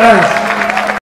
Thanks.